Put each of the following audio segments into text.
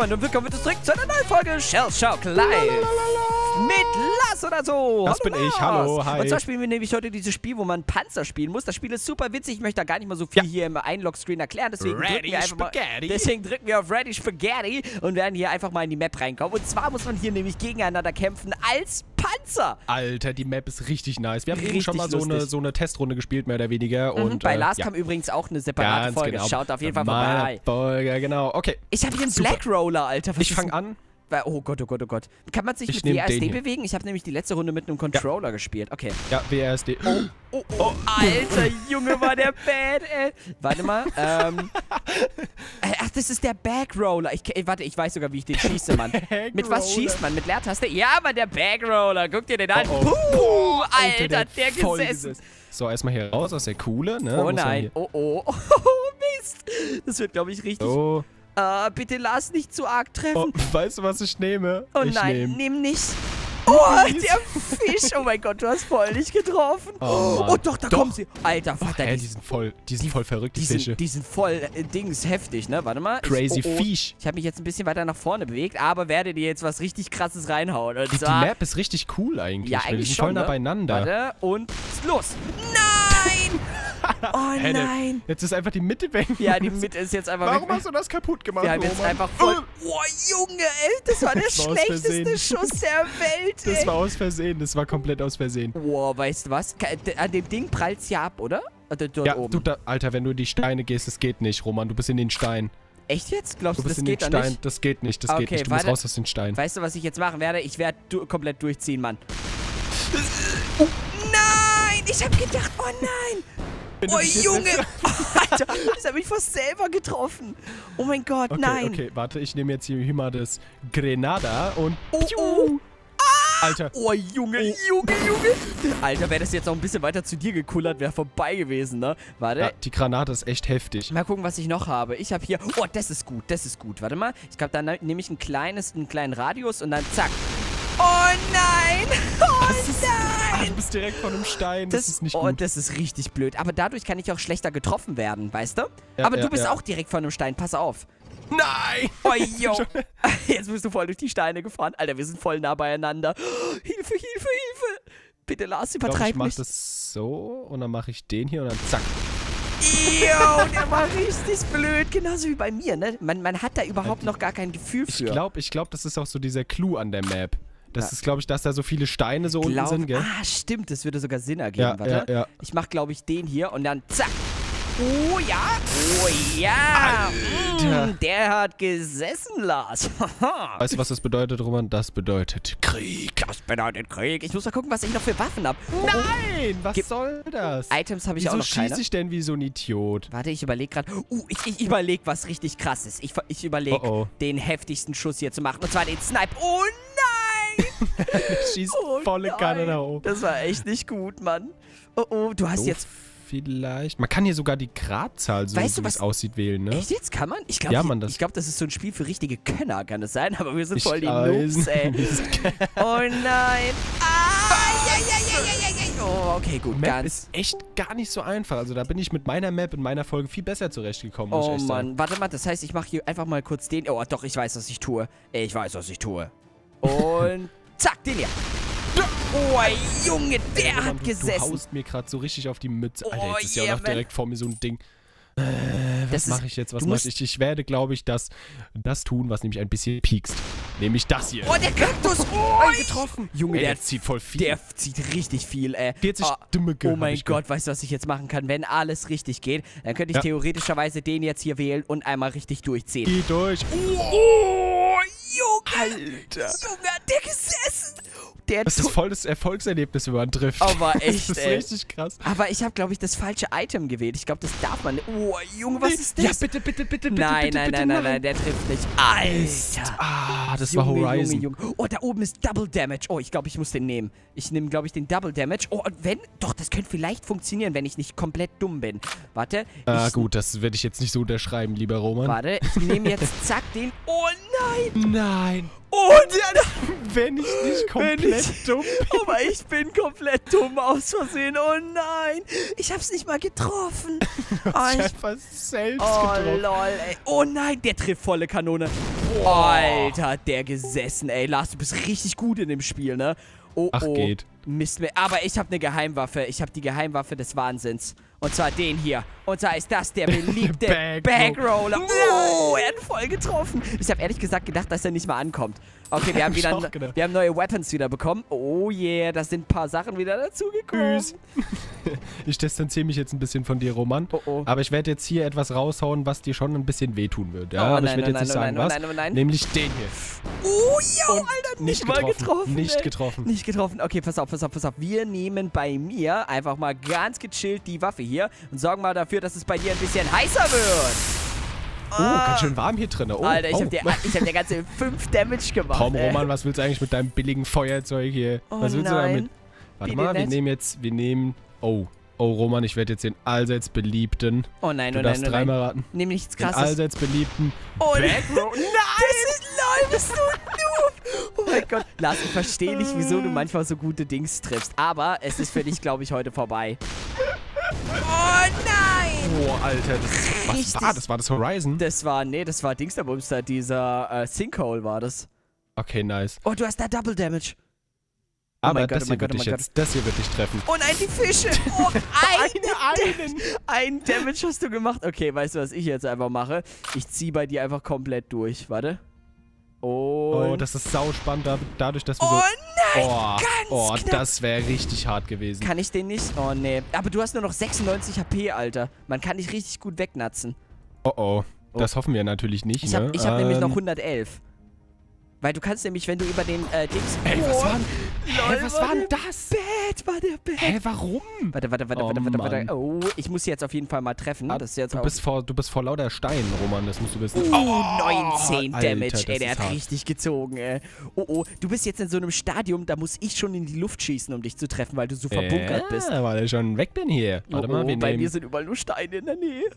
Freunde, und willkommen zurück zu einer neuen Folge Shell Shock Live. Mit Lars oder so. Das bin ich, hallo, hi. Und zwar spielen wir nämlich heute dieses Spiel, wo man Panzer spielen muss. Das Spiel ist super witzig. Ich möchte da gar nicht mal so viel Ja. hier im Einlog-Screen erklären. Deswegen drücken, Ready wir einfach mal, Spaghetti. deswegen drücken wir auf Ready Spaghetti und werden hier einfach mal in die Map reinkommen. Und zwar muss man hier nämlich gegeneinander kämpfen als Panzer. Alter, die Map ist richtig nice. Wir haben eben Richtig schon mal so eine, so eine Testrunde gespielt, mehr oder weniger. Und Und bei äh, Lars ja. kam übrigens auch eine separate Ganz Folge. genau. Schaut auf jeden Fall Meiner vorbei. Folge, genau. Okay, Ich habe hier einen Super. Black Roller, Alter. Was ich fange an. Oh Gott, oh Gott, oh Gott. Kann man sich Ich mit WASD hier. bewegen? Ich habe nämlich die letzte Runde mit einem Controller gespielt. Okay. Ja, WRSD. Oh, Oh, oh, Alter Junge, war der bad, ey. Warte mal. Ähm, äh, ach, das ist der Backroller. Ich, ke- warte, ich weiß sogar, wie ich den schieße, Mann. Mit was schießt man? Mit Leertaste? Ja, Mann, der Backroller. Guck dir den an. Oh, oh. Puh, Alter, Alter, der voll gesessen. So, erstmal hier raus aus der Kuhle, ne? Oh nein. Oh, oh. Oh, Mist. Das wird, glaube ich, richtig. So. Äh, bitte lass nicht zu arg treffen. Oh, weißt du, was ich nehme? Oh ich nein, nehm- nimm nicht. Oh, der Fisch. Oh mein Gott, du hast voll nicht getroffen. Oh. Oh, doch, da Doch. kommen sie. Alter, Vater, Hä, die, die sind voll, die sind voll verrückt, die, die, Fische. sind, die sind voll äh, Dings heftig, ne? Warte mal. Crazy ich, oh, oh, Fisch. Ich habe mich jetzt ein bisschen weiter nach vorne bewegt, aber werde dir jetzt was richtig krasses reinhauen. Und Die, die zwar, Map ist richtig cool eigentlich. ja, weil die eigentlich sind schon, voll nah ne? beieinander. Warte, und los. Nein! Oh der- nein. Jetzt ist einfach die Mitte weg. Ja, die Mitte ist jetzt einfach Warum weg. hast du das kaputt gemacht, Wir haben jetzt Roman? einfach voll... Oh, Junge, ey, das war der Das war schlechteste. Schuss der Welt, ey. Das war aus Versehen, das war komplett aus Versehen. Boah, weißt du was? An dem Ding prallt's ja ab, oder? Oder dort Ja, oben? du, da, Alter, wenn du in die Steine gehst, das geht nicht, Roman. Du bist in den Stein. Echt jetzt? Glaubst Du du, bist das in den geht Stein. nicht? Das geht nicht, das Okay, geht nicht. Du warte. musst raus aus den Stein. Weißt du, was ich jetzt machen werde? Ich werde du komplett durchziehen, Mann. Oh, nein! Ich hab gedacht, oh nein! Oh, Junge! Alter, das hat mich fast selber getroffen. Oh mein Gott, Okay, nein! okay, warte, ich nehme jetzt hier, mal das Grenada und. Oh, oh. Alter, Oh, Junge, Junge, Junge! Alter, wäre das jetzt noch ein bisschen weiter zu dir gekullert, wäre vorbei gewesen, ne? Warte. ja, die Granate ist echt heftig. Mal gucken, was ich noch habe. Ich habe hier... Oh, das ist gut, das ist gut. Warte mal. Ich glaube, da ne- nehme ich ein kleines, einen kleinen Radius und dann zack. Oh nein! Oh Ah, nein! Du bist direkt von einem Stein, das, ist nicht oh, gut. das ist richtig blöd. Aber dadurch kann ich auch schlechter getroffen werden, weißt du? Ja, Aber ja, du bist ja. auch direkt von einem Stein. Pass auf. Nein! Oh, yo. Jetzt bist du voll durch die Steine gefahren. Alter, wir sind voll nah beieinander. Hilfe, Hilfe, Hilfe. Bitte, Lars, Ich, glaub, übertreib ich mach das so und dann mache ich den hier und dann zack. Yo, der war richtig blöd. Genauso wie bei mir, ne? Man, man hat da überhaupt noch gar kein Gefühl Ich für. glaube, ich glaub, das ist auch so dieser Clou an der Map. Das Ja. ist, glaube ich, dass da so viele Steine so unten Glaub- sind, gell? Ah, stimmt, das würde sogar Sinn ergeben. Ja, Warte. ja, ja. Ich mach, glaube ich, den hier und dann zack. Oh ja. Oh ja. Alter. Mm, der hat gesessen, Lars. Weißt du, was das bedeutet, Roman? Das bedeutet Krieg. das bedeutet Krieg. Ich muss mal gucken, was ich noch für Waffen habe. Oh, Nein, was Gib- soll das? Items habe ich Wieso auch noch keine. schieße ich denn wie so ein Idiot? Warte, ich überlege gerade. Uh, ich, ich überlege was richtig krasses. Ich, ich überlege, Oh, oh. den heftigsten Schuss hier zu machen. Und zwar den Snipe. Oh nein! Schieße Oh volle Kanne nach oben. Das war echt nicht gut, Mann. Oh oh, du hast So jetzt. Vielleicht. Man kann hier sogar die Gradzahl, so Weißt wie es was- aussieht, wählen, ne? Echt jetzt? Kann man? Ich glaube, Ja, das- ich glaub, das ist so ein Spiel für richtige Könner, kann es sein? Aber wir sind voll die Noobs, ey. Oh nein. Ah. Oh, okay, gut, Map ganz. ist echt gar nicht so einfach. Also da bin ich mit meiner Map in meiner Folge viel besser zurechtgekommen, muss Oh ich echt sagen. Mann, warte mal, das heißt, ich mache hier einfach mal kurz den. Oh, doch, ich weiß, was ich tue. Ich weiß, was ich tue. Und zack, den hier. Oh, Junge, der Roman, hat du, Du gesessen. haust mir gerade so richtig auf die Mütze. Oh, Alter, jetzt ist ja yeah, auch noch direkt vor mir so ein Ding. Äh, was mache ich jetzt? Was mache ich? Ich werde, glaube ich, das, das tun, was nämlich ein bisschen piekst. Nämlich das hier. Oh, der Kaktus. Oh, getroffen. Junge, Ey, der, der zieht voll viel. der zieht richtig viel, ey. 40 Ah, Stimmige Oh hab mein Gott, weißt du, was ich jetzt machen kann? Wenn alles richtig geht, dann könnte ich Ja. theoretischerweise den jetzt hier wählen und einmal richtig durchziehen. Geh durch. Oh, Junge. Alter. Junge, hat der gesessen. Der Das ist voll das Erfolgserlebnis, wenn man trifft. Aber echt, Das ist ey. richtig krass. Aber ich habe, glaube ich, das falsche Item gewählt. Ich glaube, das darf man nicht. Oh, Junge, was ist das? Ja, bitte, bitte, bitte, bitte, nein, bitte, nein, bitte, nein, nein, nein, der trifft nicht. Alter. Ah, das Junge, war Horizon. Junge, Junge. Oh, da oben ist Double Damage. Oh, ich glaube, ich muss den nehmen. Ich nehme, glaube ich, den Double Damage. Oh, und wenn? Doch, das könnte vielleicht funktionieren, wenn ich nicht komplett dumm bin. Warte. Ah, ich, gut, das werde ich jetzt nicht so unterschreiben, lieber Roman. Warte, ich nehme jetzt zack den. Oh nein! Nein. Und Wenn ich nicht Wenn komplett ich- dumm Aber ich bin komplett dumm aus Versehen. Oh nein. Ich hab's nicht mal getroffen. Oh, bin. Ich einfach selbst oh getroffen. lol, ey. Oh nein, der trifft volle Kanone. Alter, der gesessen, ey. Lars, du bist richtig gut in dem Spiel, ne? Oh, Ach, oh. geht. Mist, mir- aber ich habe eine Geheimwaffe. Ich habe die Geheimwaffe des Wahnsinns. Und zwar den hier. Und zwar ist das der beliebte Backroll- Backroller. Oh, er hat voll getroffen. Ich habe ehrlich gesagt gedacht, dass er nicht mal ankommt. Okay, wir haben wieder gedacht. wir haben neue Weapons wieder bekommen. Oh yeah, da sind ein paar Sachen wieder dazugekommen. Ich distanziere mich jetzt ein bisschen von dir, Roman. Oh oh. Aber ich werde jetzt hier etwas raushauen, was dir schon ein bisschen wehtun wird. Ja, Oh, aber nein, ich werde oh, jetzt nicht nein, sagen, oh, was. nein, oh, nein. Nämlich den hier. Oh, yo, Und Alter, nicht mal getroffen. getroffen. Nicht ey. getroffen. Nicht getroffen. Okay, pass auf, pass auf, pass auf. Wir nehmen bei mir einfach mal ganz gechillt die Waffe hier und sorgen mal dafür, dass es bei dir ein bisschen heißer wird. Oh, ganz schön warm hier drin. Oh, Alter, ich oh. hab dir, ich hab dir ganze 5 Damage gemacht. Komm, ey. Roman, was willst du eigentlich mit deinem billigen Feuerzeug hier? Oh was willst nein. du damit? Warte Wie mal, wir nehmen jetzt, wir nehmen, oh, oh Roman, ich werde jetzt den allseits beliebten, Oh nein, du oh nein, darfst oh nein. dreimal raten, Nimm nichts den krasses. allseits beliebten Oh nein! Das ist lol, bist du! Oh mein Gott. Lars, ich verstehe nicht, wieso du manchmal so gute Dings triffst. Aber es ist für dich, glaube ich, heute vorbei. Oh nein! Oh, Alter, das, was Richtig. war das? War das Horizon? Das war, nee, das war Dingsterbumster, dieser äh, Sinkhole war das. Okay, nice. Oh, du hast da Double Damage. Aber mein Gott, das oh hier mein wird Gott, oh dich mein jetzt, das hier wird dich treffen. Oh nein, die Fische! Oh, ein, einen. ein Damage hast du gemacht. Okay, weißt du, was ich jetzt einfach mache? Ich ziehe bei dir einfach komplett durch. Warte. Und... Oh, das ist sauspannend, da, dadurch, dass wir Oh so... nein! Oh, ganz oh knapp. das wäre richtig hart gewesen. Kann ich den nicht? Oh, nee. Aber du hast nur noch 96 HP, Alter. Man kann dich richtig gut wegnatzen. Oh, oh. Das hoffen wir natürlich nicht, Ich ne? hab, hab nämlich noch Ähm, 111. Weil du kannst nämlich, wenn du über den äh, Dings... Ey, was Oh, war denn... lol, was war denn das? Bad, war der Bad. Hä, warum? Warte, warte, warte, Oh, warte, warte, warte. Oh, ich muss jetzt auf jeden Fall mal treffen. Ah, Das ist jetzt Du auch... bist, vor, du bist vor lauter Stein, Roman, das musst du wissen. Oh, 19 Alter, Damage, ey, der hat hart. richtig gezogen, ey. Oh, oh, du bist jetzt in so einem Stadium, da muss ich schon in die Luft schießen, um dich zu treffen, weil du so verbunkert bist. Ja, weil ich schon weg bin hier. Warte oh, mal, oh, wir bei nehmen... mir sind überall nur Steine in der Nähe.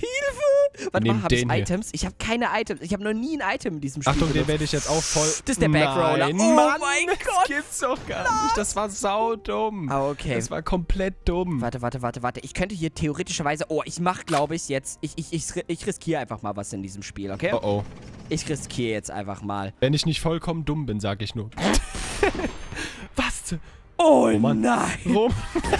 Hilfe! Warte nehmen mal, habe ich den hier. Items? Ich habe keine Items. Ich habe noch nie ein Item in diesem Spiel Achtung, den werde ich jetzt auch voll... Das ist der Backroller. Nein, Oh Mann, mein das Gott. gibt's doch gar nicht. Das war saudumm. Ah, okay. Das war komplett dumm. Warte, warte, warte, warte. Ich könnte hier theoretischerweise... Oh, ich mach, glaube ich, jetzt... Ich, ich, ich, ich riskiere einfach mal was in diesem Spiel, okay? Oh, oh. Ich riskiere jetzt einfach mal. Wenn ich nicht vollkommen dumm bin, sag ich nur. Was? Oh, Mann. nein! Rom?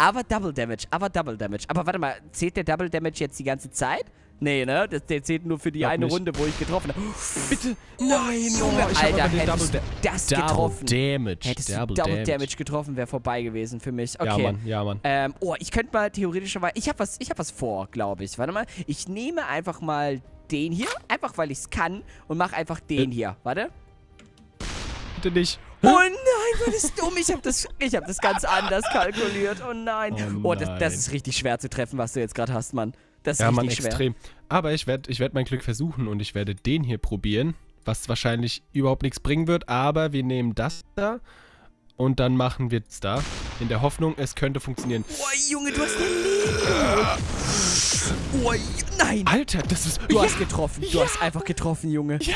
Aber Double Damage, aber Double Damage. Aber warte mal, zählt der Double Damage jetzt die ganze Zeit? Nee, ne? Das, der zählt nur für die Glaub eine nicht. Runde, wo ich getroffen habe. Bitte. Nein, oh, Alter, hättest Double, du das Double getroffen. Damage. Hättest Double du Double Damage, getroffen, wäre vorbei gewesen für mich. Okay. Ja, Mann, ja, Mann. Ähm, oh, ich könnte mal theoretischerweise. Ich habe was, ich hab was vor, glaube ich. Warte mal. Ich nehme einfach mal den hier, einfach weil ich es kann, und mache einfach den hier. Warte. Bitte nicht. Oh nein, war das dumm. Ich habe das, ich hab das ganz anders kalkuliert. Oh nein. Oh Oh, das, das nein. ist richtig schwer zu treffen, was du jetzt gerade hast, Mann. Das ist Ja, richtig Mann, schwer. extrem. Aber ich werde ich werd mein Glück versuchen und ich werde den hier probieren, was wahrscheinlich überhaupt nichts bringen wird, aber wir nehmen das da und dann machen wir es da, in der Hoffnung, es könnte funktionieren. Oh, Junge, du hast dein Leben. Oh, nein. Alter, das ist... Du ja, hast getroffen. Du ja. hast einfach getroffen, Junge. Ja.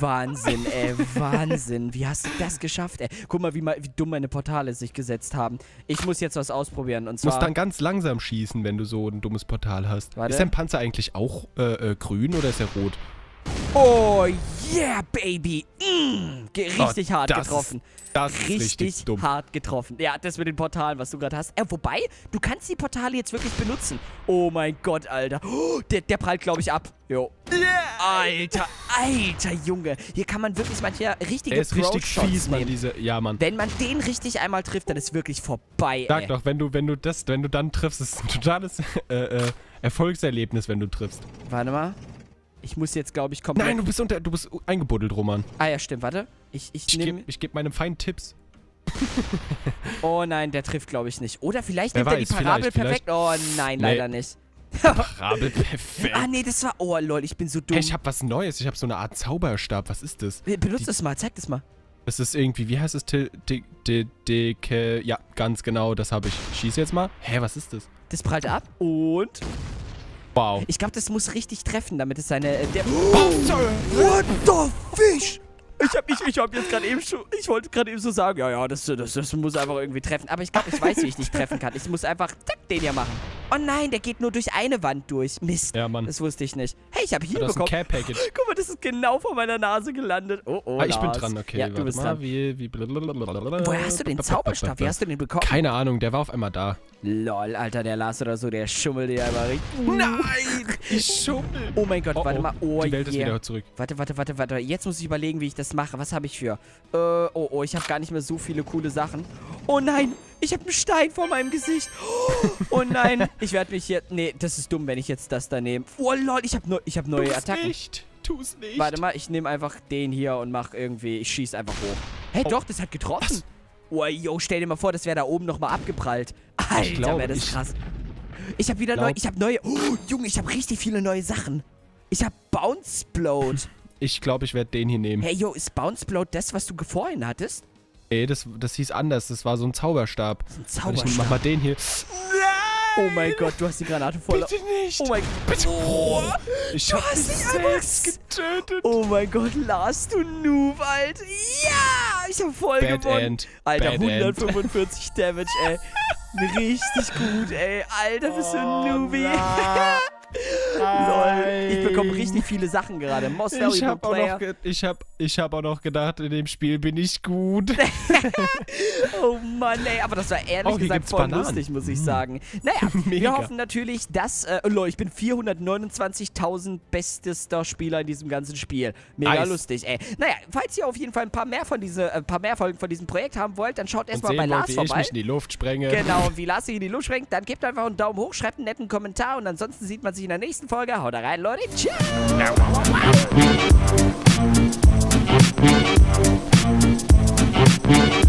Wahnsinn, ey. Wahnsinn. Wie hast du das geschafft, ey? Guck mal, wie, mal, wie dumm meine Portale sich gesetzt haben. Ich muss jetzt was ausprobieren. Und Du musst zwar. dann ganz langsam schießen, wenn du so ein dummes Portal hast. Warte. Ist dein Panzer eigentlich auch äh, äh, grün oder ist er rot? Oh, yeah, baby. Mm, ge richtig Oh, hart das getroffen. Ist, das ist Richtig, richtig dumm. hart getroffen. Ja, das mit den Portalen, was du gerade hast. Äh, wobei, du kannst die Portale jetzt wirklich benutzen. Oh mein Gott, Alter. Oh, der, der prallt, glaube ich, ab. Jo. Alter, alter Junge. Hier kann man wirklich manche richtige Er ist richtig fies, nehmen. diese... Ja, Mann. Wenn man den richtig einmal trifft, dann ist wirklich vorbei, Sag ey. doch, wenn du, wenn du das, wenn du dann triffst, ist ein totales äh, äh, Erfolgserlebnis, wenn du triffst. Warte mal. Ich muss jetzt, glaube ich, komplett... Nein, du bist unter, du bist eingebuddelt, Roman. Ah ja, stimmt, warte. Ich, ich, Ich nehme... gebe ich geb meinem Feind Tipps. Oh nein, der trifft, glaube ich, nicht. Oder vielleicht Wer nimmt er die weiß, Parabel vielleicht, perfekt. Oh nein, Nee. leider nicht. Parabel perfekt. Ah nee, das war... Oh lol, ich bin so dumm. Hey, ich habe was Neues. Ich habe so eine Art Zauberstab. Was ist das? Benutzt das mal, zeig das mal. Das ist irgendwie, wie heißt es? Dicke. Ja, ganz genau, das habe ich. Schieße jetzt mal. Hä, was ist das? Das prallt ab und... Wow. Ich glaube, das muss richtig treffen, damit es seine... Äh, der sorry. What the fish? Ich hab, mich, ich hab jetzt gerade eben schon, ich wollte gerade eben so sagen, ja, ja, das, das, das muss einfach irgendwie treffen. Aber ich glaube, ich weiß, wie ich dich treffen kann. Ich muss einfach, zack, den hier machen. Oh nein, der geht nur durch eine Wand durch. Mist. Ja, Mann. Das wusste ich nicht. Hey, ich habe hier Das ist ein bekommen. Care-Package. Guck mal, das ist genau vor meiner Nase gelandet. Oh, oh, Ah, ich bin dran, okay. Ja, du warte bist mal, dran. Wie, wie Woher hast du den Zauberstab? Wie hast du den bekommen? Keine Ahnung, der war auf einmal da. Lol, Alter, der Lars oder so, der schummelt dir einfach richtig. Nein! Ich schummel! Oh mein Gott, Oh, warte oh, mal. Oh, Die Welt ist yeah. wieder zurück. Warte, warte, warte, warte. Jetzt muss ich überlegen, wie ich das mache. Was habe ich für? Äh, oh, oh, ich habe gar nicht mehr so viele coole Sachen. Oh nein, ich habe einen Stein vor meinem Gesicht. Oh nein, ich werde mich hier... Nee, das ist dumm, wenn ich jetzt das da nehme. Oh lol, ich habe neu, ich hab neue Tu's Attacken. nicht! Tu's nicht! Warte mal, ich nehme einfach den hier und mache irgendwie... Ich schieße einfach hoch. Hey, Oh. doch, das hat getroffen. Oh, yo, stell dir mal vor, das wäre da oben nochmal abgeprallt. Alter, glaube, wäre das ich krass. Ich habe wieder neu... Ich habe neue... Oh, Junge, ich habe richtig viele neue Sachen. Ich habe Bounce Bloat. Ich glaube, ich werde den hier nehmen. Hey, yo, ist Bounce Bloat das, was du vorhin hattest? Nee, das, das hieß anders. Das war so ein Zauberstab. Ein Warte, Ich mach Zauberstab. mal den hier. Oh mein Gott, du hast die Granate voll... Bitte nicht! Oh mein Bitte! Oh, ich du hab hast dich selbst getötet! oh mein Gott, Lars, du Noob, Alter. Ja, ich hab voll Bad gewonnen. End. Alter, Bad End. 145 Damage, ey. Richtig gut, ey. Alter, bist du ein Oh Noobie. Lol. Ich bekomme richtig viele Sachen gerade. Most Ich Valuable hab, auch noch ich, hab, ich hab auch noch gedacht, in dem Spiel bin ich gut. Oh Mann, ey, aber das war ehrlich Oh, gesagt voll Bananen. lustig, muss ich sagen. Naja, wir hoffen natürlich, dass, äh, lol, ich bin 429.000 bestester Spieler in diesem ganzen Spiel. Mega Nice. lustig, ey. Naja, falls ihr auf jeden Fall ein paar mehr von diese, äh, ein paar mehr Folgen von diesem Projekt haben wollt, dann schaut erstmal bei wollt, Lars wie ich vorbei. mich in die Luft sprenge. Genau, und wie Lars sich in die Luft schränkt, dann gebt einfach einen Daumen hoch, schreibt einen netten Kommentar und ansonsten sieht man sich in der nächsten Kristenfaget har dere ei låt i.